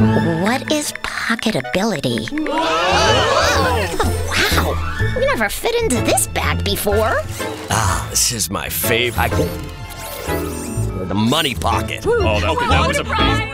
What is pocketability? Oh, wow! We never fit into this bag before. Ah, this is my favorite. The money pocket. Oh, that, that was amazing.